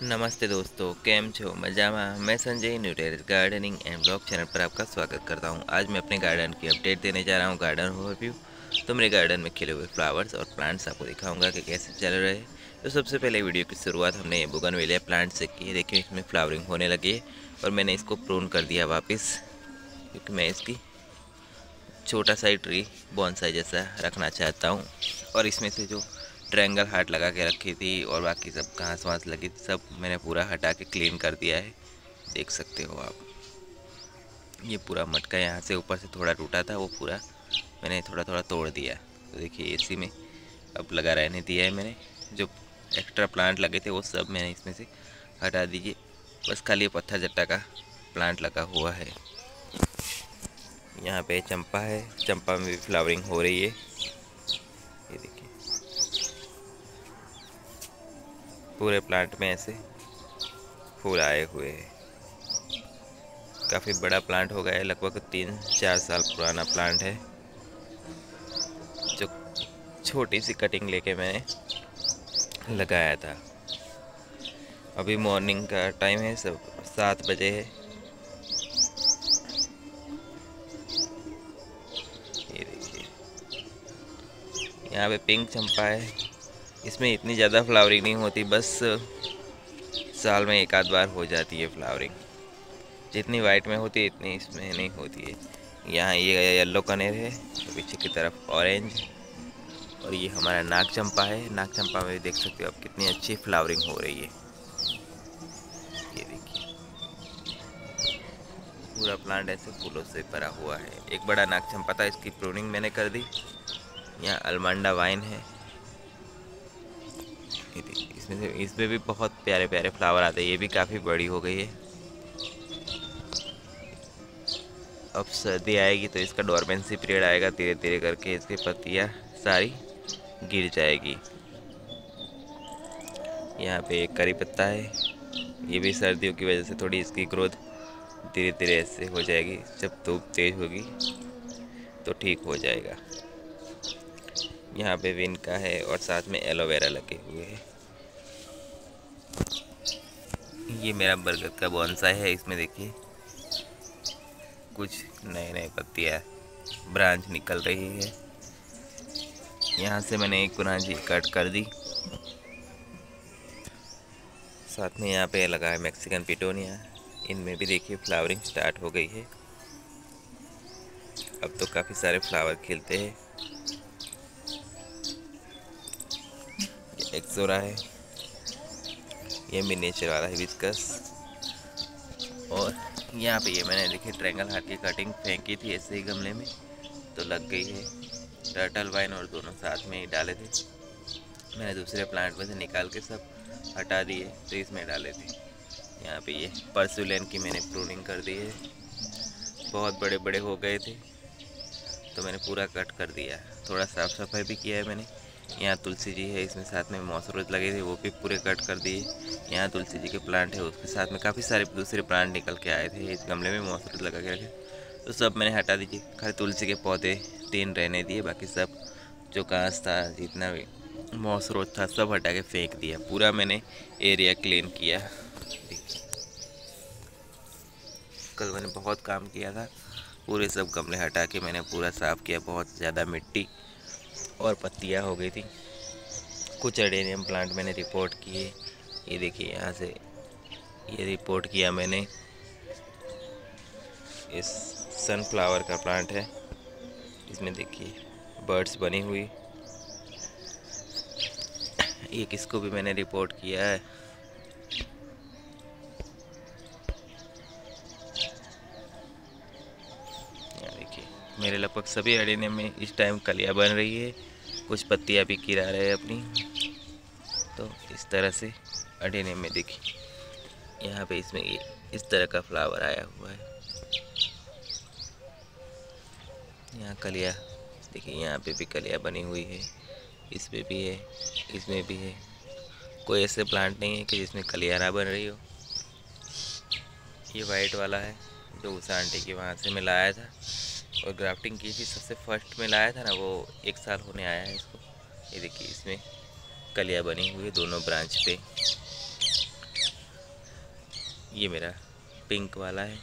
नमस्ते दोस्तों, केम छो? मजामा? मैं Sanjay new terrace gardening and blog channel पर आपका स्वागत करता हूँ। आज मैं अपने गार्डन की अपडेट देने जा रहा हूँ गार्डन ओवरव्यू तो मेरे गार्डन में खिले हुए फ्लावर्स और प्लांट्स आपको दिखाऊँगा कि कैसे चल रहे हैं। तो सबसे पहले वीडियो की शुरुआत हमने बुगन वेलिया प्लांट से की देखिए, इसमें फ्लावरिंग होने लगी है और मैंने इसको प्रून कर दिया वापस, क्योंकि मैं इसकी छोटा सा ट्री बॉन्साई जैसा रखना चाहता हूँ। और इसमें से जो ट्रायंगल हार्ट लगा के रखी थी और बाकी सब घास वास लगी थी, सब मैंने पूरा हटा के क्लीन कर दिया है। देख सकते हो आप। ये पूरा मटका यहाँ से ऊपर से थोड़ा टूटा था, वो पूरा मैंने थोड़ा थोड़ा तोड़ दिया। तो देखिए इसी में अब लगा रहने दिया है मैंने। जो एक्स्ट्रा प्लांट लगे थे, वो सब मैंने इसमें से हटा दीजिए बस खाली पत्थर जट्टा का प्लांट लगा हुआ है। यहाँ पे चंपा है। चंपा में भी फ्लावरिंग हो रही है। ये देखिए। पूरे प्लांट में ऐसे फूल आए हुए हैं। काफ़ी बड़ा प्लांट हो गया है, लगभग तीन चार साल पुराना प्लांट है, जो छोटी सी कटिंग लेके मैंने लगाया था। अभी मॉर्निंग का टाइम है, सब सात बजे है। ये देखिए, यहाँ पे पिंक चंपा है। इसमें इतनी ज़्यादा फ्लावरिंग नहीं होती, बस साल में एक आध बार हो जाती है फ्लावरिंग। जितनी वाइट में होती है, इतनी इसमें नहीं होती है। यहाँ ये येलो कनेर है तो पीछे की तरफ़ ऑरेंज और ये हमारा नाग चंपा है। नाग चंपा में भी देख सकते हो आप कितनी अच्छी फ्लावरिंग हो रही है। ये देखिए। पूरा प्लांट ऐसे फूलों से भरा हुआ है। एक बड़ा नाग चंपा था, इसकी प्रूनिंग मैंने कर दी। यहाँ अलमांडा वाइन है। इसमें से, इसमें भी बहुत प्यारे प्यारे फ्लावर आते हैं। ये भी काफ़ी बड़ी हो गई है। अब सर्दी आएगी तो इसका डोरमेंसी पीरियड आएगा धीरे धीरे करके। इसकी पत्तियाँ सारी गिर जाएगी। यहाँ पे एक करी पत्ता है। ये भी सर्दियों की वजह से थोड़ी इसकी ग्रोथ धीरे धीरे ऐसे हो जाएगी। जब धूप तेज होगी तो ठीक हो जाएगा। यहाँ पे विन का है और साथ में एलोवेरा लगे हुए हैं। ये मेरा बरगद का बोनसा है, इसमें देखिए। कुछ नए नए पत्तियाँ, ब्रांच निकल रही है। यहाँ से मैंने एक पुरानी कट कर दी। साथ में यहाँ पे लगा है मैक्सिकन पिटोनिया। इनमें भी देखिए फ्लावरिंग स्टार्ट हो गई है। अब तो काफ़ी सारे फ्लावर खिलते हैं। एक्सोरा है। ये मिनेचर वाला हिबिस्कस और यहाँ पे ये मैंने देखी ट्रैंगल हार्ट की कटिंग फेंकी थी ऐसे ही गमले में तो लग गई है। टर्टल वाइन और दोनों साथ में ही डाले थे। मैंने दूसरे प्लांट में से निकाल के सब हटा दिए तो इसमें डाले थे। यहाँ पे ये परसुलेन की मैंने प्रूनिंग कर दी है। बहुत बड़े बड़े हो गए थे तो मैंने पूरा कट कर दिया। थोड़ा साफ़ सफ़ाई भी किया है मैंने। यहाँ तुलसी जी है, इसमें साथ में मौसरोज लगे थे, वो भी पूरे कट कर दिए। यहाँ तुलसी जी के प्लांट है, उसके साथ में काफ़ी सारे दूसरे प्लांट निकल के आए थे, इस गमले में मौसरोज लगा के रखे। तो सब मैंने हटा दीजिए, खाली तुलसी के पौधे, तीन रहने दिए, बाकी सब जो घास था, जितना भी मौसरोज था, सब हटा के फेंक दिया। पूरा मैंने एरिया क्लीन किया। कल मैंने बहुत काम किया था, पूरे सब गमले हटा के मैंने पूरा साफ़ किया, बहुत ज़्यादा मिट्टी और पत्तियाँ हो गई थी। कुछ एडेनियम प्लांट मैंने रिपोर्ट किए। ये देखिए यहाँ से ये रिपोर्ट किया मैंने। इस सनफ्लावर का प्लांट है। इसमें देखिए बर्ड्स बनी हुई। ये किसको भी मैंने रिपोर्ट किया है? मेरे लगभग सभी अडेने में इस टाइम कलिया बन रही है। कुछ पत्तियाँ भी गिरा रहे हैं अपनी। तो इस तरह से अडेने में देखिए यहाँ पे इसमें इस तरह का फ्लावर आया हुआ है। यहाँ कलिया, देखिए यहाँ पे भी कलिया बनी हुई है। इसमें भी है, इसमें भी है। कोई ऐसे प्लांट नहीं है कि जिसमें कलिया ना बन रही हो। ये वाइट वाला है, जो उस आंटी के वहाँ से मैं लाया था। और ग्राफ्टिंग की थी, सबसे फ़र्स्ट में लाया था ना, वो एक साल होने आया है इसको। ये देखिए, इसमें कलिया बनी हुई है दोनों ब्रांच पे। ये मेरा पिंक वाला है।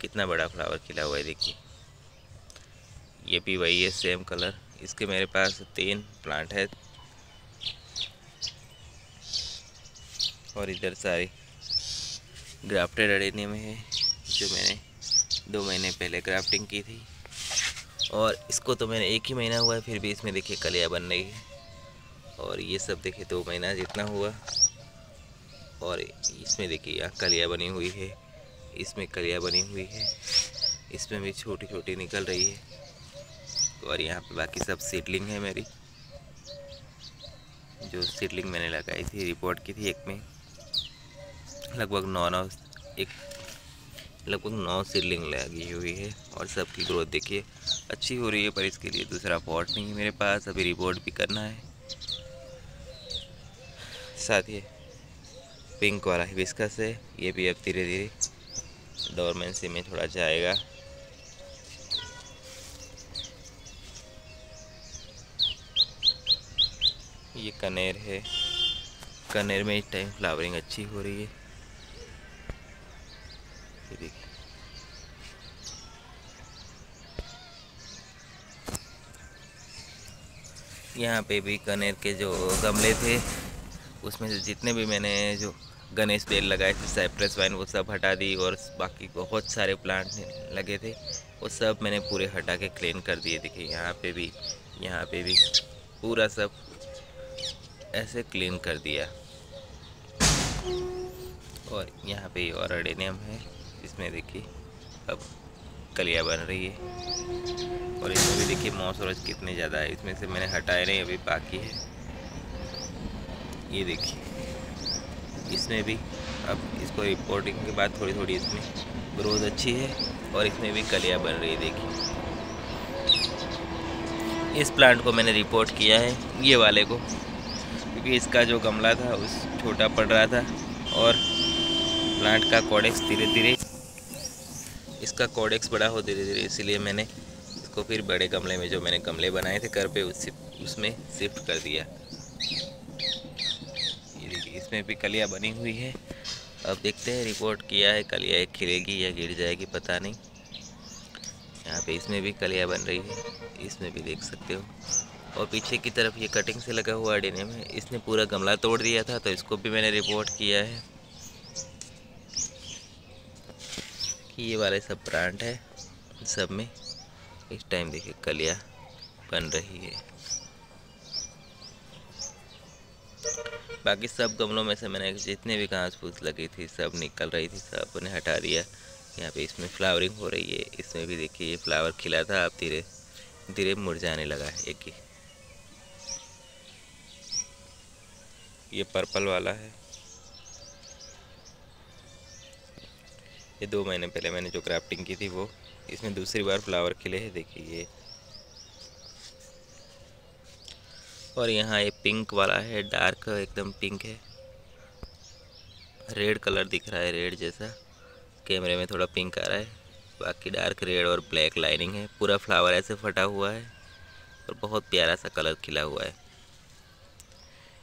कितना बड़ा फ्लावर खिला हुआ है, देखिए। ये भी वही है, सेम कलर। इसके मेरे पास तीन प्लांट है। और इधर सारी ग्राफ्टेड अडेनियम में है, जो मैंने दो महीने पहले क्राफ्टिंग की थी। और इसको तो मैंने एक ही महीना हुआ है, फिर भी इसमें देखिए कलिया बन रही है। और ये सब देखिए, दो महीना जितना हुआ। और इसमें देखिए, यहाँ कलिया बनी हुई है। इसमें कलिया बनी हुई है। इसमें भी छोटी छोटी निकल रही है। और यहाँ पे बाकी सब सीडलिंग है मेरी। जो सीडलिंग मैंने लगाई थी रिपोर्ट की थी एक में। लगभग नौ नौ, एक लगभग नौ सीडलिंग लगी हुई है और सबकी ग्रोथ देखिए, अच्छी हो रही है पर इसके लिए दूसरा पॉट नहीं है मेरे पास। अभी रिपोर्ट भी करना है। साथ ही पिंक वाला हिबिस्कस है, ये भी अब धीरे धीरे डोरमेंसी में थोड़ा जाएगा। ये कनेर है। कनेर में इस टाइम फ्लावरिंग अच्छी हो रही है ये देखिए यहाँ पे भी कनेर के जो गमले थे, उसमें से जितने भी मैंने जो गणेश बेल लगाए थे, साइप्रस वाइन, वो सब हटा दी और बाकी बहुत सारे प्लांट लगे थे, वो सब मैंने पूरे हटा के क्लीन कर दिए। देखिए, यहाँ पे भी, यहाँ पे भी पूरा सब ऐसे क्लीन कर दिया। और यहाँ पे और अडेनियम है, इसमें देखिए, अब कलिया बन रही है। और इसमें भी देखिए मौसरज कितने ज़्यादा है। इसमें से मैंने हटाए नहीं, अभी बाकी है। ये देखिए। इसमें भी अब इसको रिपोर्टिंग के बाद थोड़ी थोड़ी इसमें ग्रोथ अच्छी है और इसमें भी कलियाँ बन रही है, देखिए। इस प्लांट को मैंने रिपोर्ट किया है, ये वाले को। क्योंकि इसका जो गमला था, उस छोटा पड़ रहा था और प्लांट का कॉडेक्स धीरे धीरे इसका कोडेक्स बड़ा हो धीरे धीरे, इसीलिए मैंने इसको फिर बड़े गमले में, जो मैंने गमले बनाए थे, घर पे उस उसमें शिफ्ट कर दिया। इसमें भी कलिया बनी हुई है। अब देखते हैं रिपोर्ट किया है, कलिया खिलेगी या गिर जाएगी, पता नहीं। यहाँ पे इसमें भी कलिया बन रही है, इसमें भी देख सकते हो। और पीछे की तरफ़ ये कटिंग से लगा हुआ डेनियम में इसने पूरा गमला तोड़ दिया था तो इसको भी मैंने रिपोर्ट किया है। कि ये वाले सब ब्रांड है, सब में। इस टाइम देखिए, कलिया बन रही है। बाकी सब गमलों में से मैंने जितने भी घास फूस लगी थी, सब निकल रही थी, सबने हटा दिया। यहाँ पे इसमें फ्लावरिंग हो रही है। इसमें भी देखिए, ये फ्लावर खिला था, अब धीरे धीरे मुरझाने लगा है, एक ही। ये पर्पल वाला है। ये दो महीने पहले मैंने जो क्राफ्टिंग की थी वो, इसमें दूसरी बार फ्लावर खिले हैं देखिए ये। और यहाँ ये पिंक वाला है डार्क एकदम पिंक है। रेड कलर दिख रहा है रेड जैसा। कैमरे में थोड़ा पिंक आ रहा है। बाकी डार्क रेड और ब्लैक लाइनिंग है। पूरा फ्लावर ऐसे फटा हुआ है और बहुत प्यारा सा कलर खिला हुआ है।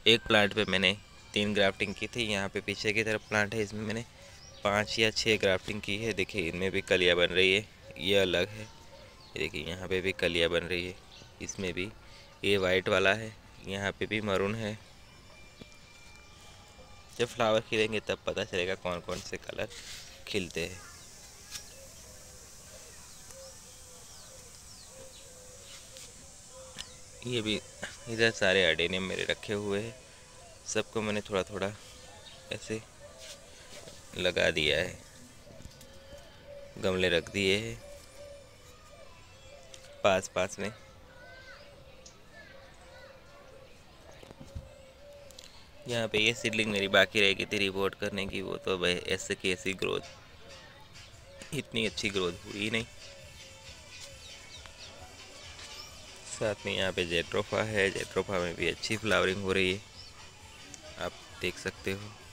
एक प्लांट पे मैंने तीन ग्राफ्टिंग की थी। यहाँ पे पीछे की तरफ़ प्लांट है, इसमें मैंने पाँच या छः ग्राफ्टिंग की है। देखिए, इनमें भी कलियाँ बन रही है। ये अलग है। देखिए, यहाँ पे भी कलियाँ बन रही है। इसमें भी ये वाइट वाला है। यहाँ पे भी मरून है। जब फ्लावर खिलेंगे, तब पता चलेगा कौन कौन से कलर खिलते हैं। ये भी, इधर सारे अडेनियम मेरे रखे हुए हैं। सबको मैंने थोड़ा थोड़ा ऐसे लगा दिया है। गमले रख दिए है। पास पास में। यहाँ पे ये सीडलिंग मेरी बाकी रहेगी थी रिपोर्ट करने की, वो तो भाई ऐसे की ऐसी ग्रोथ इतनी अच्छी ग्रोथ हुई नहीं। साथ में यहाँ पे जेट्रोफा है। जेट्रोफा में भी अच्छी फ्लावरिंग हो रही है। आप देख सकते हो।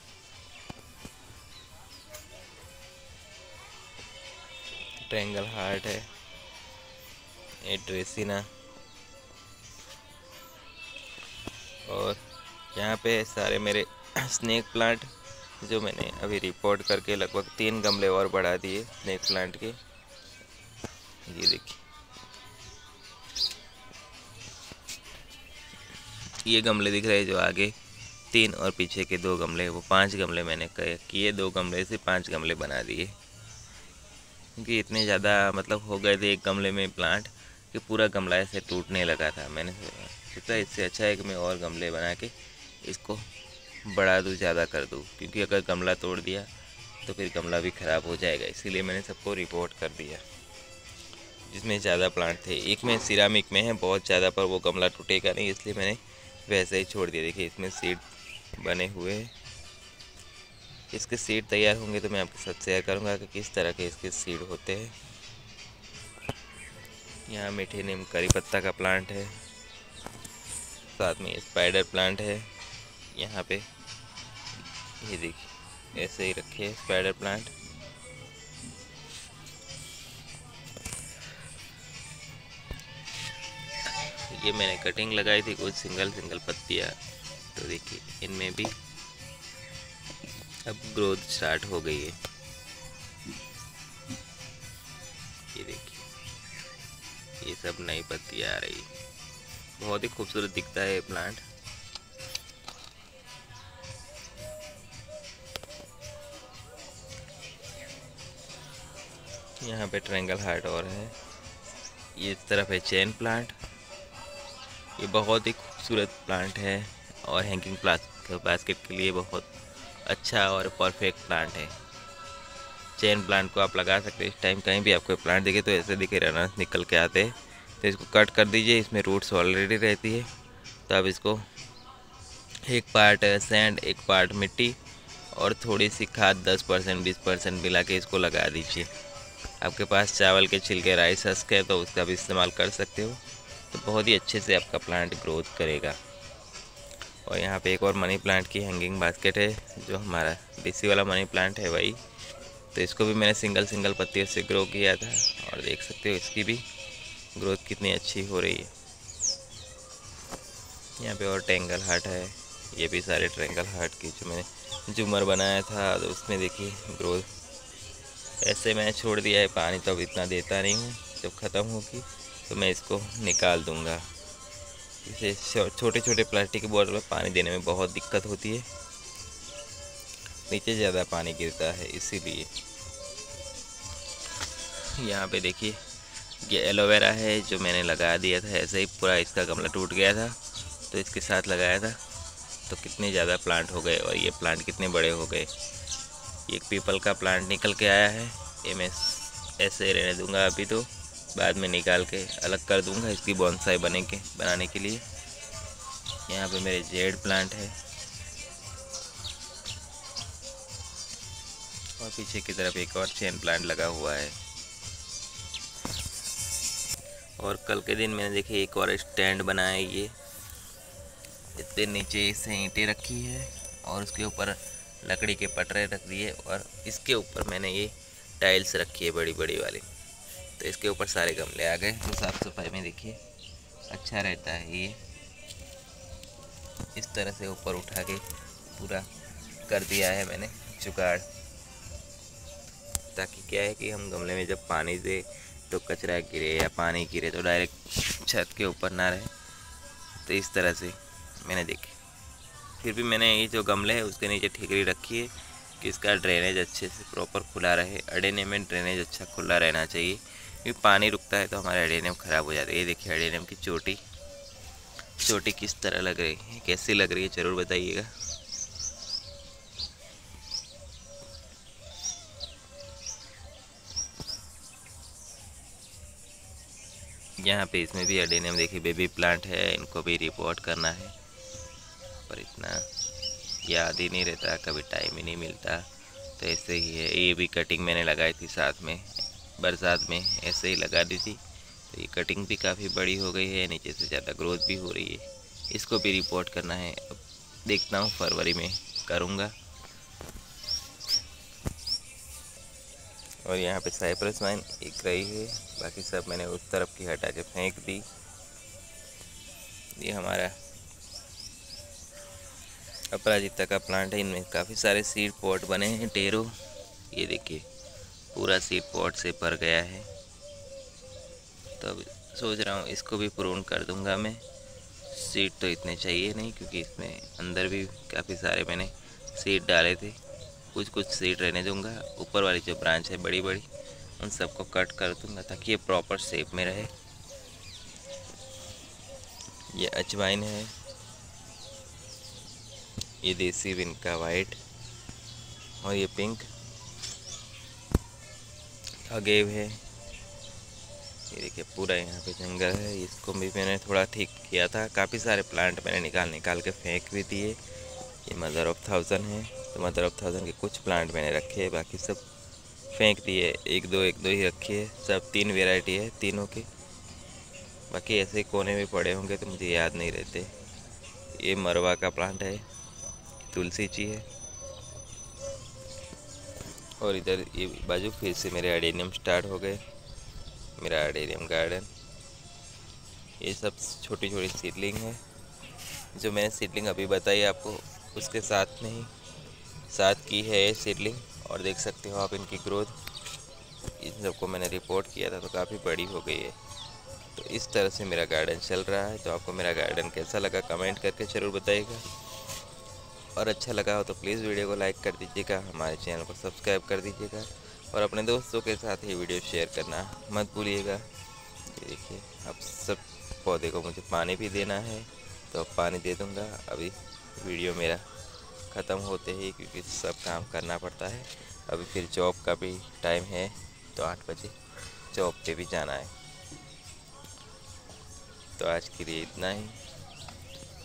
ट्रैंगल हार्ट है, ये ड्रेसिना और यहाँ पे सारे मेरे स्नेक प्लांट जो मैंने अभी रिपोर्ट करके लगभग तीन गमले और बढ़ा दिए स्नेक प्लांट के। ये देखिए। ये गमले दिख रहे हैं जो आगे तीन और पीछे के दो गमले वो पाँच गमले मैंने किए, दो गमले से पाँच गमले बना दिए। क्योंकि इतने ज़्यादा मतलब हो गए थे एक गमले में प्लांट कि पूरा गमला ऐसे टूटने लगा था मैंने। सोचा इससे अच्छा है कि मैं और गमले बना के इसको बढ़ा दूँ, ज़्यादा कर दूँ। क्योंकि अगर गमला तोड़ दिया तो फिर गमला भी ख़राब हो जाएगा। इसीलिए मैंने सबको रिपोर्ट कर दिया। जिसमें ज़्यादा प्लांट थे। एक में सिरामिक में है, बहुत ज़्यादा, पर वो गमला टूटेगा नहीं, इसलिए मैंने वैसे ही छोड़ दिया। देखिए, इसमें सीड बने हुए हैं। इसके सीड तैयार होंगे तो मैं आपके साथ शेयर करूँगा कि किस तरह के इसके सीड होते हैं। यहाँ मीठे नीम करी पत्ता का प्लांट है। साथ में स्पाइडर प्लांट है। यहाँ पे ये देखिए ऐसे ही रखे स्पाइडर प्लांट ये मैंने कटिंग लगाई थी, कुछ सिंगल सिंगल पत्तियाँ। तो देखिए, इनमें भी अब ग्रोथ स्टार्ट हो गई है। ये देखिए। ये सब नई पत्ती आ रही है। बहुत ही खूबसूरत दिखता है ये प्लांट यहाँ पे ट्रेंगल हार्ट और है। ये इस तरफ़ है चैन प्लांट ये बहुत ही खूबसूरत प्लांट है और हैंगिंग बास्केट के लिए बहुत अच्छा और परफेक्ट प्लांट है। चेन प्लांट को आप लगा सकते हैं। इस टाइम कहीं भी आपको प्लांट दिखे तो ऐसे दिखे रनर्स निकल के आते हैं। तो इसको कट कर दीजिए, इसमें रूट्स ऑलरेडी रहती है। तो आप इसको एक पार्ट सैंड एक पार्ट मिट्टी और थोड़ी सी खाद 10 परसेंट, बीस परसेंट मिला के इसको लगा दीजिए। आपके पास चावल के, छिलके राइस हस्क है तो उसका भी इस्तेमाल कर सकते हो। तो बहुत ही अच्छे से आपका प्लांट ग्रोथ करेगा। और यहाँ पे एक और मनी प्लांट की हैंगिंग बास्केट है, जो हमारा देसी वाला मनी प्लांट है वही तो इसको भी मैंने सिंगल सिंगल पत्तियों से ग्रो किया था, और देख सकते हो इसकी भी ग्रोथ कितनी अच्छी हो रही है। यहाँ पे और टेंगल हार्ट है, ये भी सारे ट्रेंगल हार्ट की जो मैंने झूमर बनाया था तो उसमें देखिए ग्रोथ ऐसे मैंने छोड़ दिया है, पानी तो अब इतना देता नहीं हूँ, जब ख़त्म होगी तो मैं इसको निकाल दूँगा। इसे छोटे छोटे प्लास्टिक के बॉटल में पानी देने में बहुत दिक्कत होती है। नीचे ज़्यादा पानी गिरता है, इसीलिए। यहाँ पे देखिए, ये एलोवेरा है जो मैंने लगा दिया था, ऐसे ही पूरा इसका गमला टूट गया था तो इसके साथ लगाया था। तो कितने ज़्यादा प्लांट हो गए और ये प्लांट कितने बड़े हो गए। एक पीपल का प्लांट निकल के आया है ये मैं ऐसे रहने दूँगा अभी तो। बाद में निकाल के अलग कर दूँगा इसकी बॉन्साई बने के, बनाने के लिए। यहाँ पे मेरे जेड प्लांट है। और पीछे की तरफ़ एक और चेन प्लांट लगा हुआ है। और कल के दिन मैंने देखिए एक और स्टैंड बनाया ये। इतने नीचे से ईंटें रखी है और उसके ऊपर लकड़ी के पटरे रख दिए और इसके ऊपर मैंने ये टाइल्स रखी है बड़ी बड़ी वाली। तो इसके ऊपर सारे गमले आ गए। तो साफ़ सफ़ाई में देखिए अच्छा रहता है ये। इस तरह से ऊपर उठा के पूरा कर दिया है मैंने जुगाड़। ताकि क्या है कि हम गमले में जब पानी दे तो कचरा गिरे या पानी गिरे तो डायरेक्ट छत के ऊपर ना रहे। तो इस तरह से मैंने देखे। फिर भी मैंने ये जो गमले है उसके नीचे ठिकरी रखी है कि इसका ड्रेनेज अच्छे से प्रॉपर खुला रहे। अडेने में ड्रेनेज अच्छा खुला रहना चाहिए। क्योंकि पानी रुकता है तो हमारा एडेनियम ख़राब हो जाता है। ये देखिए एडेनियम की चोटी। चोटी किस तरह लग रही है? कैसी लग रही है? ज़रूर बताइएगा। यहाँ पे इसमें भी एडेनियम देखिए, बेबी प्लांट है, इनको भी रिपोर्ट करना है। पर इतना याद ही नहीं रहता, कभी टाइम ही नहीं मिलता। तो ऐसे ही है। ये भी कटिंग मैंने लगाई थी साथ में। बरसात में ऐसे ही लगा दी थी। तो ये कटिंग भी काफ़ी बड़ी हो गई है, नीचे से ज़्यादा ग्रोथ भी हो रही है। इसको भी रिपोर्ट करना है। अब देखता हूँ फरवरी में करूँगा। और यहाँ पे साइप्रस वाइन एक रही है। बाकी सब मैंने उस तरफ़ की हटा के फेंक दी। ये हमारा अपराजिता का प्लांट है। इनमें काफ़ी सारे सीड पॉट बने हैं, टेरो। ये देखिए। पूरा सीड पॉट से भर गया है। तो अब सोच रहा हूँ इसको भी प्रून कर दूँगा मैं। सीड तो इतने चाहिए नहीं, क्योंकि इसमें अंदर भी काफ़ी सारे मैंने सीड डाले थे। कुछ कुछ सीड रहने दूँगा। ऊपर वाली जो ब्रांच है बड़ी बड़ी उन सबको कट कर दूँगा ताकि ये प्रॉपर शेप में रहे। ये अजवाइन है। ये देसी विन का वाइट और ये पिंक। अगेव है। ये देखिए, पूरा यहाँ पे जंगल है। इसको भी मैंने थोड़ा ठीक किया था। काफ़ी सारे प्लांट मैंने निकाल निकाल के फेंक भी दिए। ये मदर ऑफ़ थाउज़ेंड है। तो मदर ऑफ़ थाउज़ेंड के कुछ प्लांट मैंने रखे हैं। बाकी सब फेंक दिए। एक दो एक दो ही रखी है। सब तीन वेराइटी है, तीनों की। बाकी ऐसे कोने में पड़े होंगे तो मुझे याद नहीं रहते। ये मरवा का प्लांट है। तुलसी ची है। और इधर ये बाजू फिर से मेरे एडेनियम स्टार्ट हो गए। मेरा एडेनियम गार्डन ये सब छोटी छोटी सीडलिंग है। जो मैंने सीडलिंग अभी बताई आपको, उसके साथ में ही, साथ की है ये सीडलिंग और देख सकते हो आप इनकी ग्रोथ इन सबको मैंने रिपोर्ट किया था तो काफ़ी बड़ी हो गई है। तो इस तरह से मेरा गार्डन चल रहा है। तो आपको मेरा गार्डन कैसा लगा कमेंट करके ज़रूर बताइएगा। और अच्छा लगा हो तो प्लीज़ वीडियो को लाइक कर दीजिएगा, हमारे चैनल को सब्सक्राइब कर दीजिएगा और अपने दोस्तों के साथ ही वीडियो शेयर करना मत भूलिएगा। देखिए अब सब पौधे को मुझे पानी भी देना है तो अब पानी दे दूँगा। अभी वीडियो मेरा ख़त्म होते ही क्योंकि सब काम करना पड़ता है। अभी फिर जॉब का भी टाइम है तो आठ बजे जॉब पे भी जाना है। तो आज के लिए इतना ही।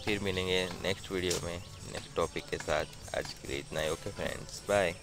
फिर मिलेंगे नेक्स्ट वीडियो में। नेक्स्ट टॉपिक के साथ आज के लिए इतना ही। Okay friends bye